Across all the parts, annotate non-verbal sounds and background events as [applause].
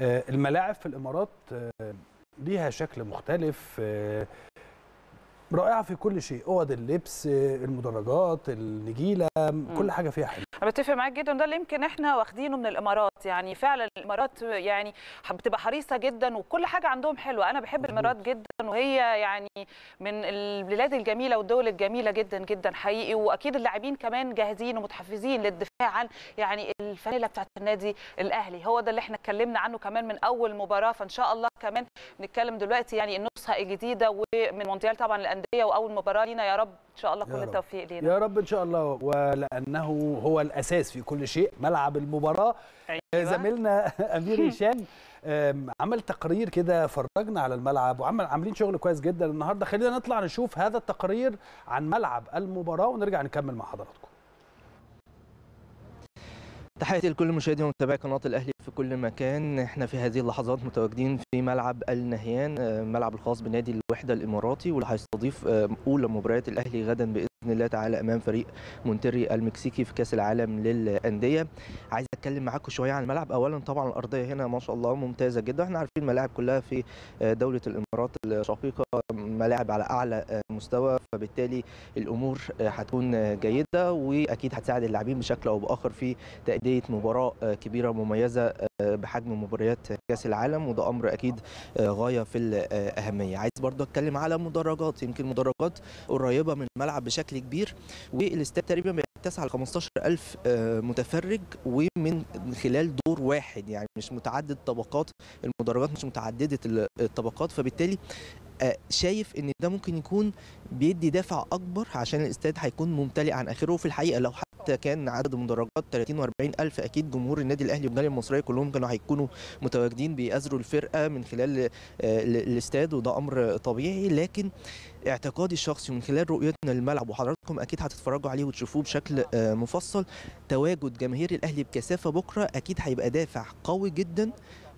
الملاعب في الإمارات ليها شكل مختلف رائعة في كل شيء أوض اللبس المدرجات النجيلة كل حاجة فيها حلوة أنا بتفق معاك جدا ده اللي يمكن إحنا واخدينه من الإمارات. يعني فعلا الإمارات يعني بتبقى حريصة جدا وكل حاجة عندهم حلوة. أنا بحب الإمارات جدا وهي يعني من البلاد الجميلة والدول الجميلة جدا جدا حقيقي. وأكيد اللاعبين كمان جاهزين ومتحفزين للدفاع عن يعني الفانيله بتاعت النادي الأهلي. هو ده اللي إحنا اتكلمنا عنه كمان من أول مباراة. فإن شاء الله كمان نتكلم دلوقتي يعني النسخة الجديدة ومن مونديال طبعا الانديه وأول مباراة لينا. يا رب إن شاء الله كل التوفيق لينا. يا رب إن شاء الله. ولأنه هو الأساس في كل شيء ملعب المباراة. أيوة. زميلنا [laughs] أمير [laughs] هشام عمل تقرير كده فرجنا على الملعب وعمل عاملين شغل كويس جدا النهارده. خلينا نطلع نشوف هذا التقرير عن ملعب المباراة ونرجع نكمل مع حضراتكم. تحياتي لكل مشاهدي ومتابعي قناة الأهلي في كل مكان. إحنا في هذه اللحظات متواجدين في ملعب النهيان الملعب الخاص بنادي الوحدة الإماراتي واللي هيستضيف أولى مباريات الأهلي غدا بإذن الله تعالى أمام فريق مونتري المكسيكي في كأس العالم للأندية. عايز أتكلم معاكم شوية عن الملعب. اولا طبعا الأرضية هنا ما شاء الله ممتازة جدا. إحنا عارفين الملاعب كلها في دولة الإمارات. الشقيقة ملاعب على أعلى مستوى فبالتالي الأمور هتكون جيدة وأكيد هتساعد اللاعبين بشكل أو بآخر في تأدية مباراة كبيرة مميزة بحجم مباريات كأس العالم وده أمر أكيد غاية في الأهمية. عايز برضه أتكلم على مدرجات يمكن مدرجات قريبة من الملعب بشكل كبير والإستاد تقريبا بيتسع ل 15000 متفرج ومن خلال دور واحد يعني مش متعدد طبقات المدرجات مش متعددة الطبقات فبالتالي شايف إن ده ممكن يكون بيدي دافع أكبر عشان الإستاد هيكون ممتلئ عن آخره. وفي الحقيقة لو حتى كان عدد المدرجات 30 و40 ألف أكيد جمهور النادي الأهلي والجاليه المصرية كلهم كانوا هيكونوا متواجدين بيأزروا الفرقة من خلال الإستاد وده أمر طبيعي. لكن اعتقادي الشخصي من خلال رؤيتنا للملعب وحضراتكم أكيد هتتفرجوا عليه وتشوفوه بشكل مفصل تواجد جماهير الأهلي بكثافة بكرة أكيد هيبقى دافع قوي جدا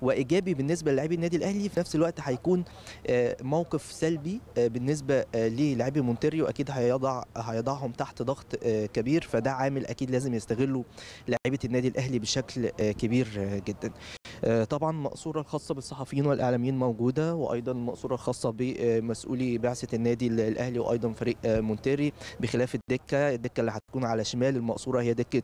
وإيجابي بالنسبة للاعبي النادي الأهلي في نفس الوقت هيكون موقف سلبي بالنسبة للاعبي مونتريو أكيد هيضع هيضعهم تحت ضغط كبير فده عامل أكيد لازم يستغله لاعيبه النادي الأهلي بشكل كبير جدا. طبعا مقصورة الخاصة بالصحفيين والإعلاميين موجودة وأيضا مقصورة الخاصة بمسؤولي بعثة النادي الأهلي وأيضا فريق مونتيري بخلاف الدكة. الدكة اللي هتكون على شمال المقصورة هي دكة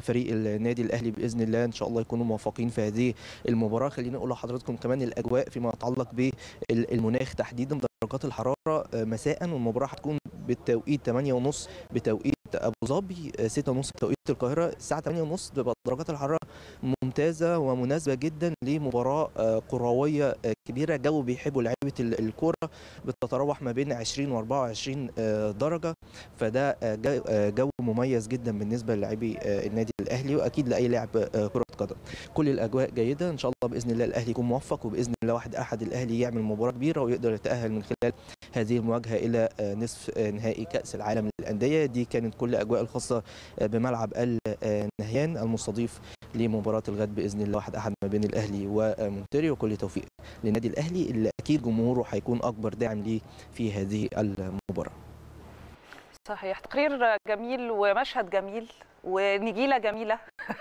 فريق النادي الأهلي بإذن الله إن شاء الله يكونوا موفقين في هذه المباراة. خليني أقول لحضراتكم كمان الأجواء فيما يتعلق بالمناخ تحديدا درجات الحرارة مساء والمباراة هتكون بالتوقيت 8:30 بتوقيت أبو ظبي 6:30 بتوقيت القاهرة. الساعة 8:30 بتبقى درجات الحرارة ممتازة ومناسبة جدا لمباراة كروية كبيرة. جو بيحبوا لعيبة الكورة بتتراوح ما بين 20 و24 درجة. فده جو مميز جدا بالنسبة للاعبي النادي الأهلي وأكيد لأي لاعب كرة قدم. كل الأجواء جيدة. إن شاء الله بإذن الله الأهلي يكون موفق وبإذن الله واحد أحد الأهلي يعمل مباراة كبيرة ويقدر يتأهل من خلال هذه المواجهة إلى نصف نهائي كأس العالم للأندية. دي كانت كل اجواء الخاصة بملعب النهيان المستضيف لمباراة الغد بإذن الله. واحد أحد ما بين الأهلي ومونتري وكل توفيق للنادي الأهلي. اللي أكيد جمهوره هيكون أكبر داعم ليه في هذه المباراة. صحيح. تقرير جميل ومشهد جميل ونجيلة جميلة. [laughs]